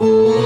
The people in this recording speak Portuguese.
Música